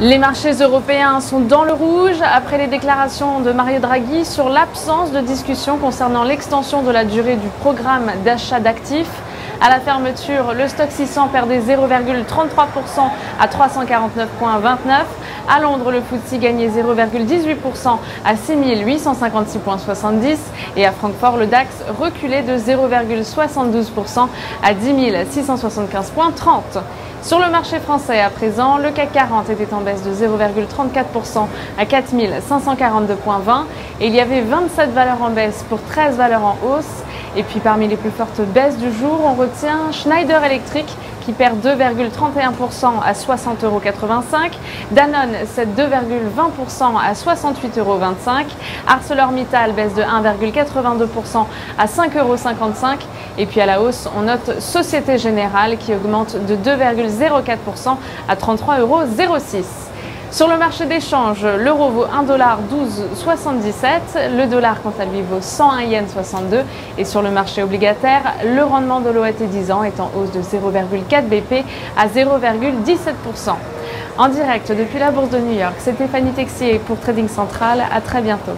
Les marchés européens sont dans le rouge après les déclarations de Mario Draghi sur l'absence de discussion concernant l'extension de la durée du programme d'achat d'actifs. À la fermeture, le stock 600 perdait 0,33% à 349,29. À Londres, le FTSE gagnait 0,18% à 6856,70. Et à Francfort, le DAX reculait de 0,72% à 10 675,30. Sur le marché français, à présent, le CAC 40 était en baisse de 0,34% à 4542,20 et il y avait 27 valeurs en baisse pour 13 valeurs en hausse. Et puis parmi les plus fortes baisses du jour, on retient Schneider Electric qui perd 2,31% à 60,85 euros. Danone cède 2,20% à 68,25 euros. ArcelorMittal baisse de 1,82% à 5,55 euros. Et puis à la hausse, on note Société Générale qui augmente de 2,04% à 33,06 euros. Sur le marché d'échange, l'euro vaut 1,1277, le dollar quant à lui vaut 101 yens 62 et sur le marché obligataire, le rendement de l'OAT 10 ans est en hausse de 0,4 BP à 0,17%. En direct depuis la bourse de New York, c'était Fanny Texier pour Trading Central, à très bientôt.